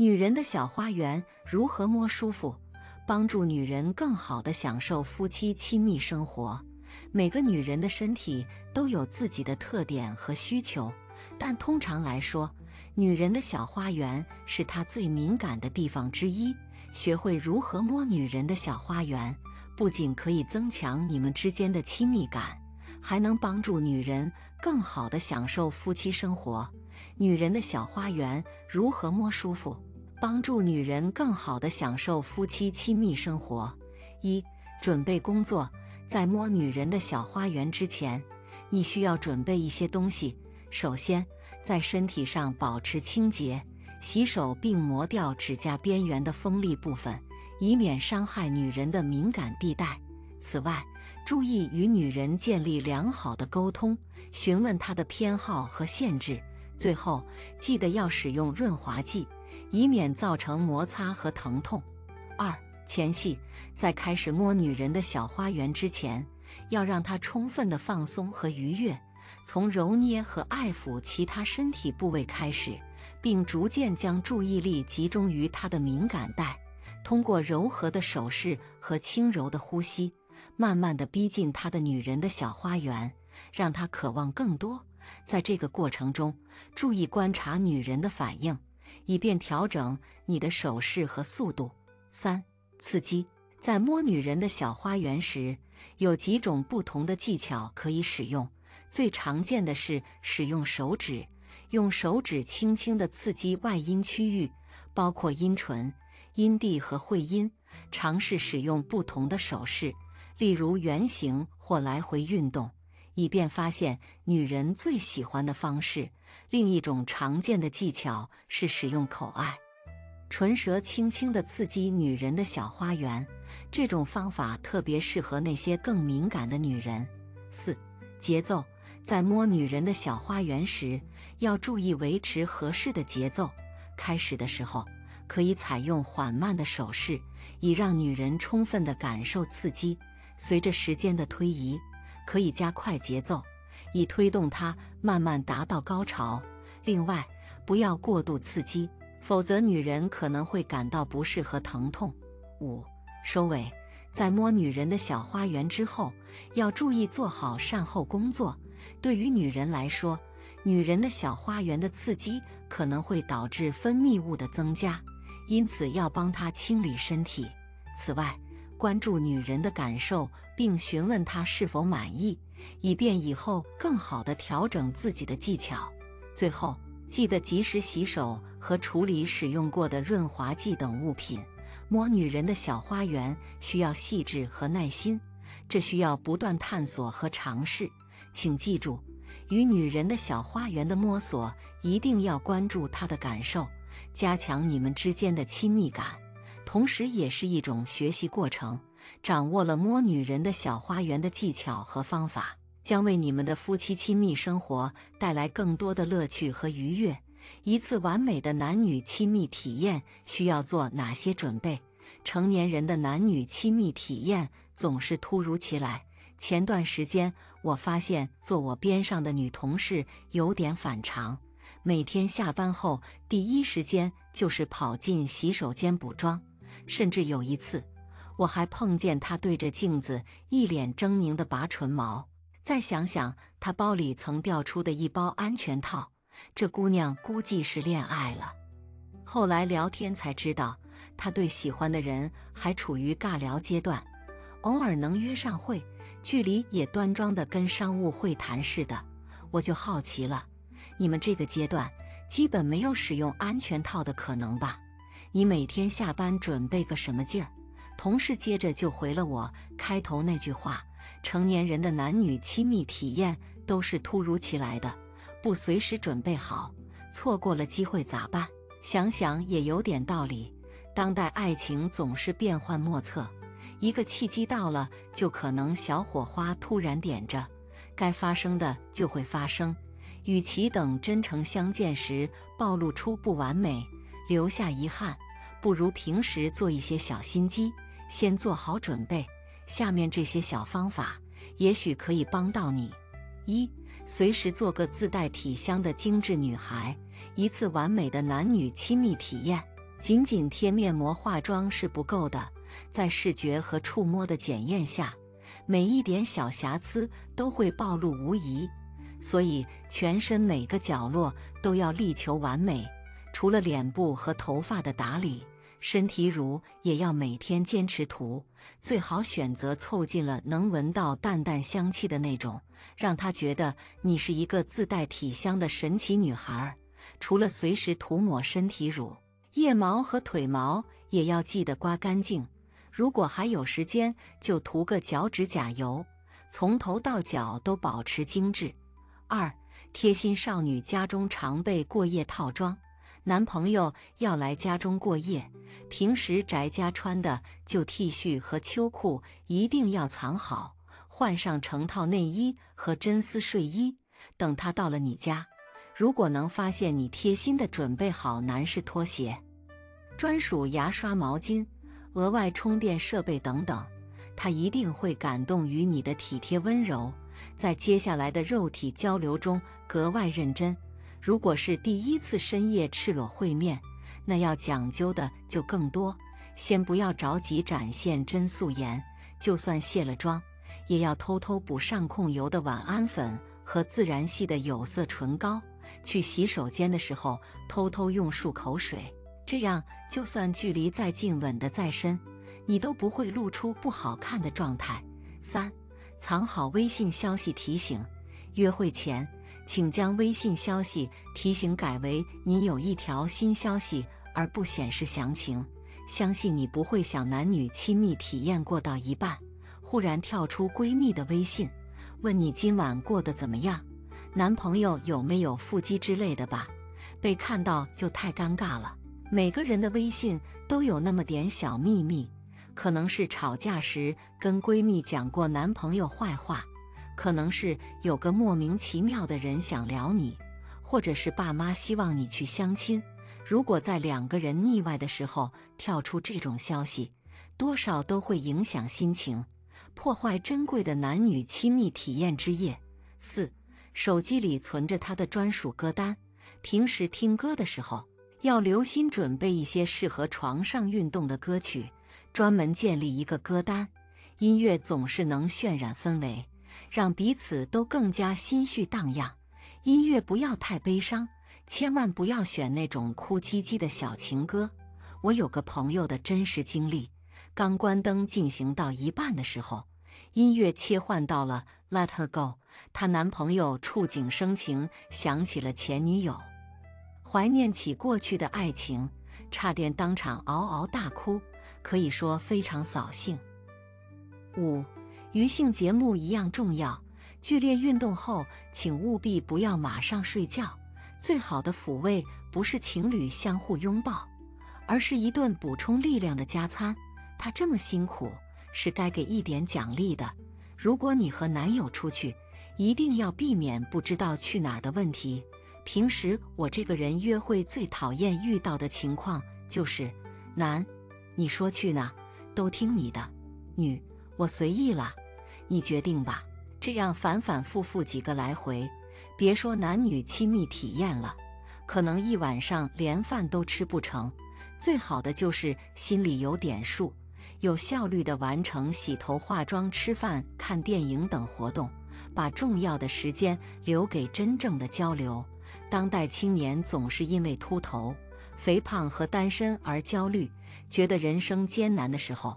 女人的小花园如何摸舒服，帮助女人更好的享受夫妻亲密生活。每个女人的身体都有自己的特点和需求，但通常来说，女人的小花园是她最敏感的地方之一。学会如何摸女人的小花园，不仅可以增强你们之间的亲密感，还能帮助女人更好的享受夫妻生活。女人的小花园如何摸舒服，帮助女人更好的享受夫妻亲密生活？一、准备工作。在摸女人的小花园之前，你需要准备一些东西。首先，在身体上保持清洁，洗手并磨掉指甲边缘的锋利部分，以免伤害女人的敏感地带。此外，注意与女人建立良好的沟通，询问她的偏好和限制。最后，记得要使用润滑剂，以免造成摩擦和疼痛。二。前戏，在开始摸女人的小花园之前，要让她充分的放松和愉悦，从揉捏和爱抚其他身体部位开始，并逐渐将注意力集中于她的敏感带。通过柔和的手势和轻柔的呼吸，慢慢的逼近她的女人的小花园，让她渴望更多。在这个过程中，注意观察女人的反应，以便调整你的手势和速度。三。刺激，在摸女人的小花园时，有几种不同的技巧可以使用。最常见的是使用手指，用手指轻轻地刺激外阴区域，包括阴唇、阴蒂和会阴。尝试使用不同的手势，例如圆形或来回运动，以便发现女人最喜欢的方式。另一种常见的技巧是使用口爱。唇舌轻轻地刺激女人的小花园，这种方法特别适合那些更敏感的女人。四、节奏，在摸女人的小花园时，要注意维持合适的节奏。开始的时候，可以采用缓慢的手势，以让女人充分地感受刺激。随着时间的推移，可以加快节奏，以推动她慢慢达到高潮。另外，不要过度刺激。否则，女人可能会感到不适和疼痛。五、收尾，在摸女人的小花园之后，要注意做好善后工作。对于女人来说，女人的小花园的刺激可能会导致分泌物的增加，因此要帮她清理身体。此外，关注女人的感受，并询问她是否满意，以便以后更好地调整自己的技巧。最后。记得及时洗手和处理使用过的润滑剂等物品。摸女人的小花园需要细致和耐心，这需要不断探索和尝试。请记住，与女人的小花园的摸索一定要关注她的感受，加强你们之间的亲密感，同时也是一种学习过程。掌握了摸女人的小花园的技巧和方法。将为你们的夫妻亲密生活带来更多的乐趣和愉悦。一次完美的男女亲密体验需要做哪些准备？成年人的男女亲密体验总是突如其来。前段时间，我发现坐我边上的女同事有点反常，每天下班后第一时间就是跑进洗手间补妆，甚至有一次，我还碰见她对着镜子一脸狰狞地拔唇毛。再想想她包里曾掉出的一包安全套，这姑娘估计是恋爱了。后来聊天才知道，她对喜欢的人还处于尬聊阶段，偶尔能约上会，距离也端庄的跟商务会谈似的。我就好奇了，你们这个阶段基本没有使用安全套的可能吧？你每天下班准备个什么劲儿？同事接着就回了我开头那句话。成年人的男女亲密体验都是突如其来的，不随时准备好，错过了机会咋办？想想也有点道理。当代爱情总是变幻莫测，一个契机到了，就可能小火花突然点着，该发生的就会发生。与其等真诚相见时暴露出不完美，留下遗憾，不如平时做一些小心机，先做好准备。下面这些小方法也许可以帮到你：一、随时做个自带体香的精致女孩，一次完美的男女亲密体验。仅仅贴面膜、化妆是不够的，在视觉和触摸的检验下，每一点小瑕疵都会暴露无遗。所以，全身每个角落都要力求完美。除了脸部和头发的打理，身体乳也要每天坚持涂，最好选择凑近了能闻到淡淡香气的那种，让他觉得你是一个自带体香的神奇女孩。除了随时涂抹身体乳，腋毛和腿毛也要记得刮干净。如果还有时间，就涂个脚趾甲油，从头到脚都保持精致。二贴心少女家中常备过夜套装，男朋友要来家中过夜，平时宅家穿的旧 T 恤和秋裤一定要藏好，换上成套内衣和真丝睡衣。等他到了你家，如果能发现你贴心的准备好男士拖鞋、专属牙刷、毛巾、额外充电设备等等，他一定会感动于你的体贴温柔。在接下来的肉体交流中格外认真。如果是第一次深夜赤裸会面，那要讲究的就更多。先不要着急展现真素颜，就算卸了妆，也要偷偷补上控油的晚安粉和自然系的有色唇膏。去洗手间的时候，偷偷用漱口水，这样就算距离再近，吻得再深，你都不会露出不好看的状态。三。藏好微信消息提醒，约会前请将微信消息提醒改为你有一条新消息，而不显示详情。相信你不会想男女亲密体验过到一半，忽然跳出闺蜜的微信，问你今晚过得怎么样，男朋友有没有腹肌之类的吧？被看到就太尴尬了。每个人的微信都有那么点小秘密。可能是吵架时跟闺蜜讲过男朋友坏话，可能是有个莫名其妙的人想聊你，或者是爸妈希望你去相亲。如果在两个人腻歪的时候跳出这种消息，多少都会影响心情，破坏珍贵的男女亲密体验之夜。四，手机里存着他的专属歌单，平时听歌的时候要留心准备一些适合床上运动的歌曲。专门建立一个歌单，音乐总是能渲染氛围，让彼此都更加心绪荡漾。音乐不要太悲伤，千万不要选那种哭唧唧的小情歌。我有个朋友的真实经历：刚关灯进行到一半的时候，音乐切换到了《Let Her Go》，她男朋友触景生情，想起了前女友，怀念起过去的爱情，差点当场嗷嗷大哭。可以说非常扫兴。五，与性节目一样重要。剧烈运动后，请务必不要马上睡觉。最好的抚慰不是情侣相互拥抱，而是一顿补充力量的加餐。他这么辛苦，是该给一点奖励的。如果你和男友出去，一定要避免不知道去哪儿的问题。平时我这个人约会最讨厌遇到的情况就是男。你说去哪，都听你的。女，我随意了，你决定吧。这样反反复复几个来回，别说男女亲密体验了，可能一晚上连饭都吃不成。最好的就是心里有点数，有效率的完成洗头、化妆、吃饭、看电影等活动，把重要的时间留给真正的交流。当代青年总是因为秃头。肥胖和单身而焦虑，觉得人生艰难的时候，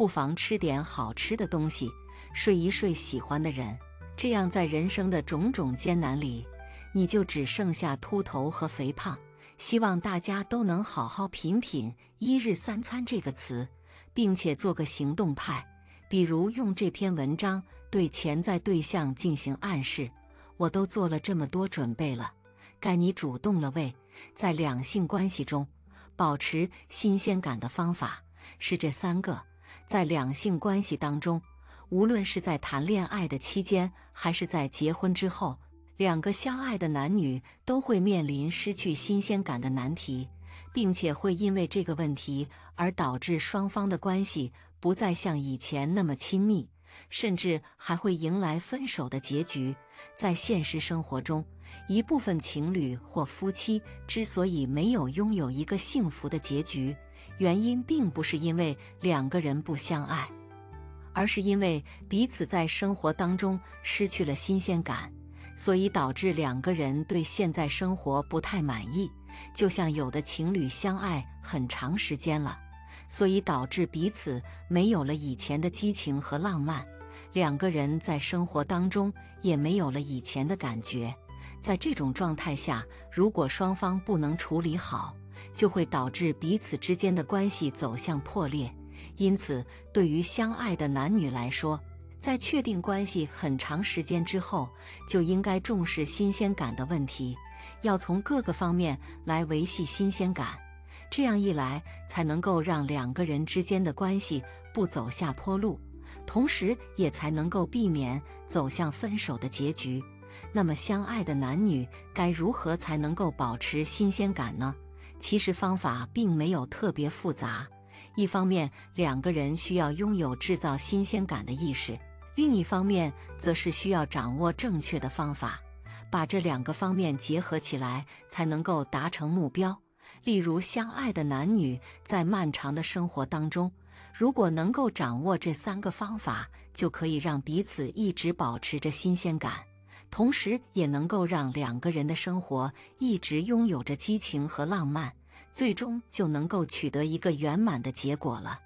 不妨吃点好吃的东西，睡一睡喜欢的人，这样在人生的种种艰难里，你就只剩下秃头和肥胖。希望大家都能好好品品“一日三餐”这个词，并且做个行动派，比如用这篇文章对潜在对象进行暗示：“我都做了这么多准备了，该你主动了。”喂。在两性关系中，保持新鲜感的方法是这三个。在两性关系当中，无论是在谈恋爱的期间，还是在结婚之后，两个相爱的男女都会面临失去新鲜感的难题，并且会因为这个问题而导致双方的关系不再像以前那么亲密，甚至还会迎来分手的结局。在现实生活中，一部分情侣或夫妻之所以没有拥有一个幸福的结局，原因并不是因为两个人不相爱，而是因为彼此在生活当中失去了新鲜感，所以导致两个人对现在生活不太满意。就像有的情侣相爱很长时间了，所以导致彼此没有了以前的激情和浪漫。两个人在生活当中也没有了以前的感觉，在这种状态下，如果双方不能处理好，就会导致彼此之间的关系走向破裂。因此，对于相爱的男女来说，在确定关系很长时间之后，就应该重视新鲜感的问题，要从各个方面来维系新鲜感。这样一来，才能够让两个人之间的关系不走下坡路。同时，也才能够避免走向分手的结局。那么，相爱的男女该如何才能够保持新鲜感呢？其实方法并没有特别复杂。一方面，两个人需要拥有制造新鲜感的意识；另一方面，则是需要掌握正确的方法，把这两个方面结合起来，才能够达成目标。例如，相爱的男女在漫长的生活当中。如果能够掌握这三个方法，就可以让彼此一直保持着新鲜感，同时也能够让两个人的生活一直拥有着激情和浪漫，最终就能够取得一个圆满的结果了。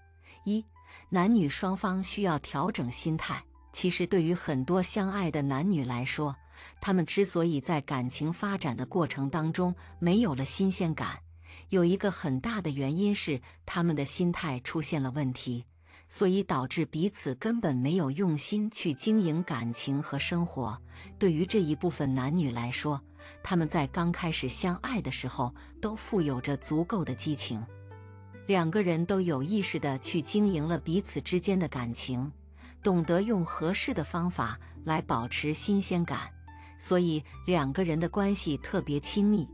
一，男女双方需要调整心态。其实，对于很多相爱的男女来说，他们之所以在感情发展的过程当中没有了新鲜感。有一个很大的原因是他们的心态出现了问题，所以导致彼此根本没有用心去经营感情和生活。对于这一部分男女来说，他们在刚开始相爱的时候都富有着足够的激情，两个人都有意识的去经营了彼此之间的感情，懂得用合适的方法来保持新鲜感，所以两个人的关系特别亲密。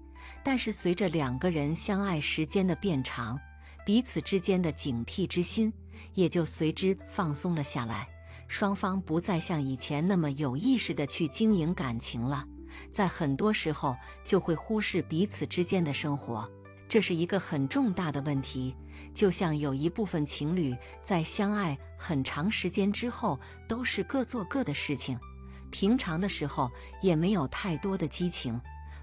但是随着两个人相爱时间的变长，彼此之间的警惕之心也就随之放松了下来。双方不再像以前那么有意识的去经营感情了，在很多时候就会忽视彼此之间的生活，这是一个很重大的问题。就像有一部分情侣在相爱很长时间之后，都是各做各的事情，平常的时候也没有太多的激情。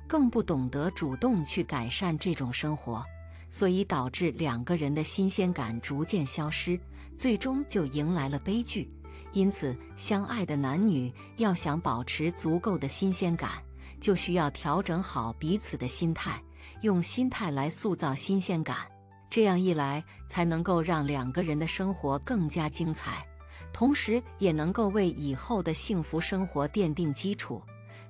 更不懂得主动去改善这种生活，所以导致两个人的新鲜感逐渐消失，最终就迎来了悲剧。因此，相爱的男女要想保持足够的新鲜感，就需要调整好彼此的心态，用心态来塑造新鲜感。这样一来，才能够让两个人的生活更加精彩，同时也能够为以后的幸福生活奠定基础。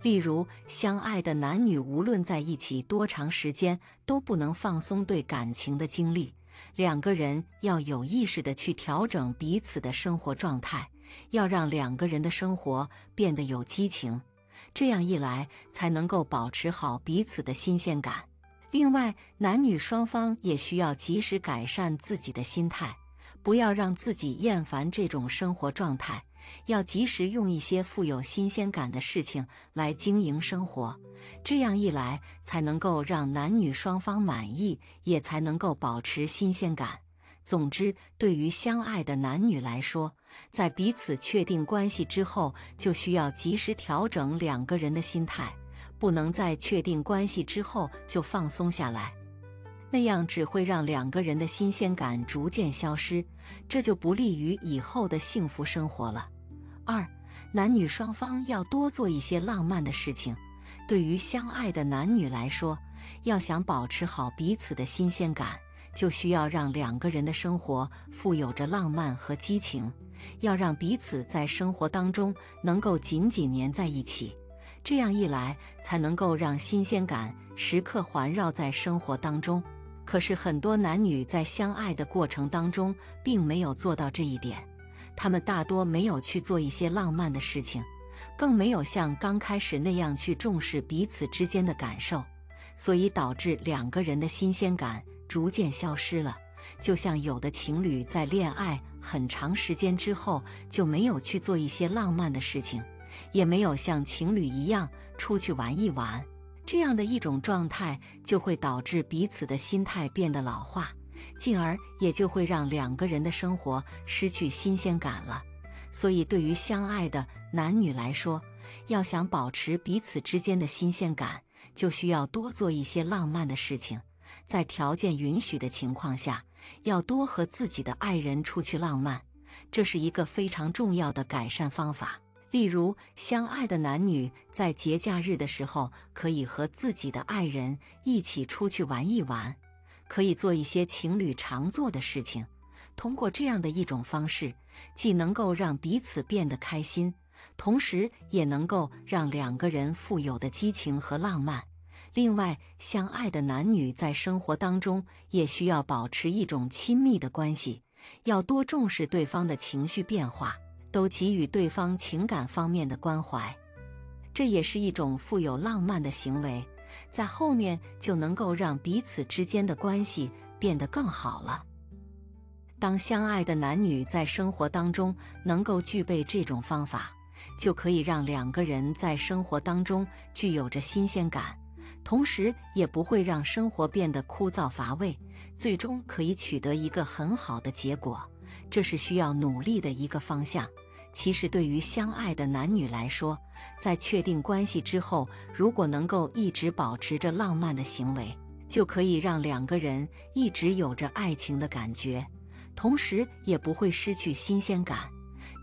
例如，相爱的男女无论在一起多长时间，都不能放松对感情的经历。两个人要有意识的去调整彼此的生活状态，要让两个人的生活变得有激情。这样一来，才能够保持好彼此的新鲜感。另外，男女双方也需要及时改善自己的心态，不要让自己厌烦这种生活状态。要及时用一些富有新鲜感的事情来经营生活，这样一来才能够让男女双方满意，也才能够保持新鲜感。总之，对于相爱的男女来说，在彼此确定关系之后，就需要及时调整两个人的心态，不能在确定关系之后就放松下来，那样只会让两个人的新鲜感逐渐消失，这就不利于以后的幸福生活了。二，男女双方要多做一些浪漫的事情。对于相爱的男女来说，要想保持好彼此的新鲜感，就需要让两个人的生活富有着浪漫和激情，要让彼此在生活当中能够紧紧粘在一起。这样一来，才能够让新鲜感时刻环绕在生活当中。可是，很多男女在相爱的过程当中，并没有做到这一点。他们大多没有去做一些浪漫的事情，更没有像刚开始那样去重视彼此之间的感受，所以导致两个人的新鲜感逐渐消失了。就像有的情侣在恋爱很长时间之后就没有去做一些浪漫的事情，也没有像情侣一样出去玩一玩。这样的一种状态，就会导致彼此的心态变得老化，进而也就会让两个人的生活失去新鲜感了。所以，对于相爱的男女来说，要想保持彼此之间的新鲜感，就需要多做一些浪漫的事情。在条件允许的情况下，要多和自己的爱人出去浪漫，这是一个非常重要的改善方法。例如，相爱的男女在节假日的时候，可以和自己的爱人一起出去玩一玩，可以做一些情侣常做的事情。通过这样的一种方式，既能够让彼此变得开心，同时也能够让两个人富有的激情和浪漫。另外，相爱的男女在生活当中也需要保持一种亲密的关系，要多重视对方的情绪变化。都给予对方情感方面的关怀，这也是一种富有浪漫的行为，在后面就能够让彼此之间的关系变得更好了。当相爱的男女在生活当中能够具备这种方法，就可以让两个人在生活当中具有着新鲜感，同时也不会让生活变得枯燥乏味，最终可以取得一个很好的结果。这是需要努力的一个方向。其实，对于相爱的男女来说，在确定关系之后，如果能够一直保持着浪漫的行为，就可以让两个人一直有着爱情的感觉，同时也不会失去新鲜感。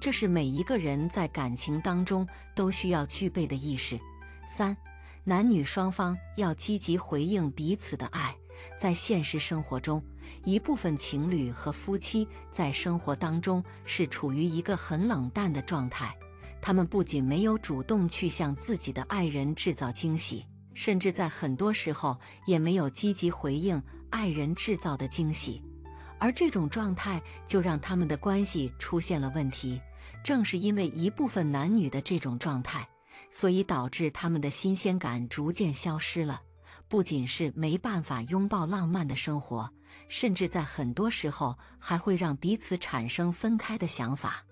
这是每一个人在感情当中都需要具备的意识。三，男女双方要积极回应彼此的爱。在现实生活中，一部分情侣和夫妻在生活当中是处于一个很冷淡的状态。他们不仅没有主动去向自己的爱人制造惊喜，甚至在很多时候也没有积极回应爱人制造的惊喜。而这种状态就让他们的关系出现了问题。正是因为一部分男女的这种状态，所以导致他们的新鲜感逐渐消失了。不仅是没办法拥抱浪漫的生活，甚至在很多时候还会让彼此产生分开的想法，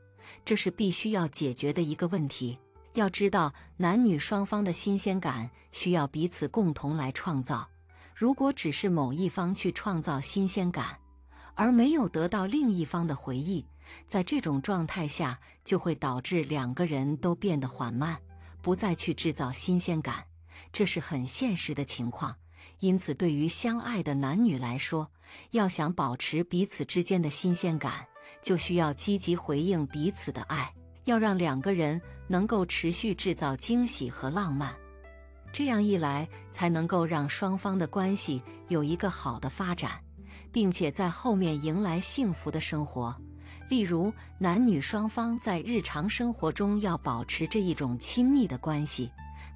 这是必须要解决的一个问题。要知道，男女双方的新鲜感需要彼此共同来创造。如果只是某一方去创造新鲜感，而没有得到另一方的回忆，在这种状态下，就会导致两个人都变得缓慢，不再去制造新鲜感。这是很现实的情况，因此，对于相爱的男女来说，要想保持彼此之间的新鲜感，就需要积极回应彼此的爱，要让两个人能够持续制造惊喜和浪漫。这样一来，才能够让双方的关系有一个好的发展，并且在后面迎来幸福的生活。例如，男女双方在日常生活中要保持这一种亲密的关系。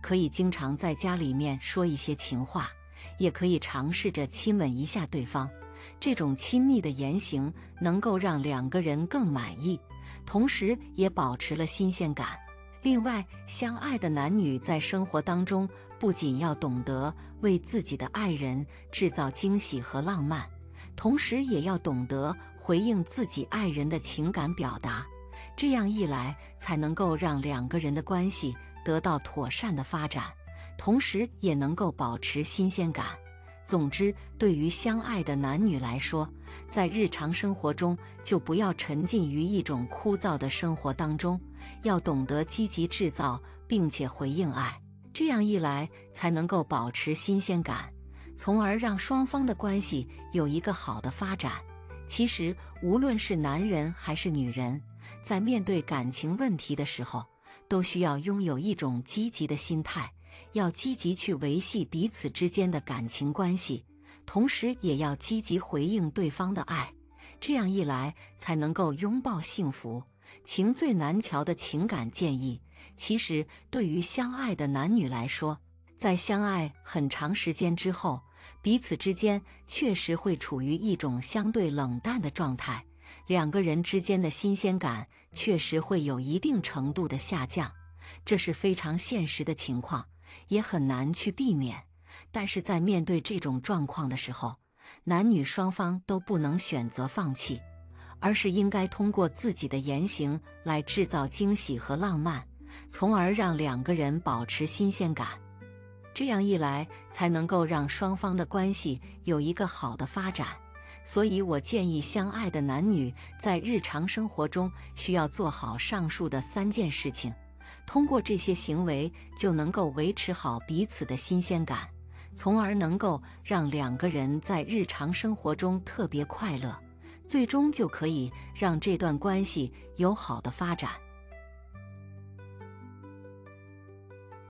可以经常在家里面说一些情话，也可以尝试着亲吻一下对方。这种亲密的言行能够让两个人更满意，同时也保持了新鲜感。另外，相爱的男女在生活当中不仅要懂得为自己的爱人制造惊喜和浪漫，同时也要懂得回应自己爱人的情感表达。这样一来，才能够让两个人的关系。得到妥善的发展，同时也能够保持新鲜感。总之，对于相爱的男女来说，在日常生活中就不要沉浸于一种枯燥的生活当中，要懂得积极制造并且回应爱。这样一来，才能够保持新鲜感，从而让双方的关系有一个好的发展。其实，无论是男人还是女人，在面对感情问题的时候，都需要拥有一种积极的心态，要积极去维系彼此之间的感情关系，同时也要积极回应对方的爱。这样一来，才能够拥抱幸福。情最难瞧的情感建议，其实对于相爱的男女来说，在相爱很长时间之后，彼此之间确实会处于一种相对冷淡的状态。两个人之间的新鲜感确实会有一定程度的下降，这是非常现实的情况，也很难去避免。但是在面对这种状况的时候，男女双方都不能选择放弃，而是应该通过自己的言行来制造惊喜和浪漫，从而让两个人保持新鲜感。这样一来，才能够让双方的关系有一个好的发展。所以我建议相爱的男女在日常生活中需要做好上述的三件事情，通过这些行为就能够维持好彼此的新鲜感，从而能够让两个人在日常生活中特别快乐，最终就可以让这段关系有好的发展。